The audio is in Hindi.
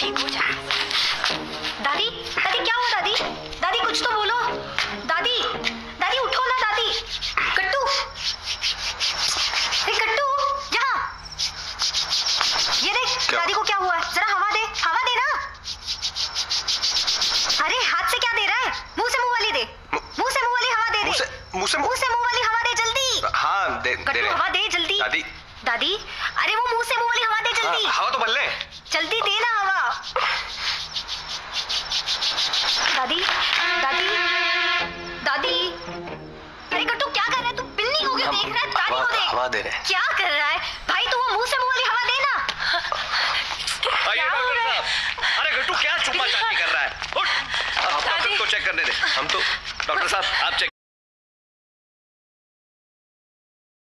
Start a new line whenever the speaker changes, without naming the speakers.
ठीक हो जाए दादी दादी क्या हुआ दादी? दादी कुछ तो बोलो। दादी दादी उठो ना दादी। कट्टू। ए कट्टू यहाँ। ये देख? दादी को क्या हुआ है? जरा हवा दे हवा दे ना। अरे हाथ से क्या दे रहा है? मुँह से मुँह वाली दे। मुँह से मुँह वाली हवा दे
मुँह
दे।
से मुँह से
मुँह से मुँह वाली हवा दे जल्दी।
हाँ दे
कट्टू हवा
हैं।
दे जल्दी।
दादी।
दादी अरे वो मुँह से मुँह वाली हवा दे
हाँ,
जल्दी
हवा तो बल
हवा
दे रहे हैं।
क्या कर रहा है? भाई तू वो मुँह से मुँह वाली हवा दे ना। क्या हो रहा है?
अरे गट्टू क्या चुम्मा चाटी कर रहा है? उठ अब डॉक्टर को चेक करने दे।
हम तो
डॉक्टर साहब आप चेक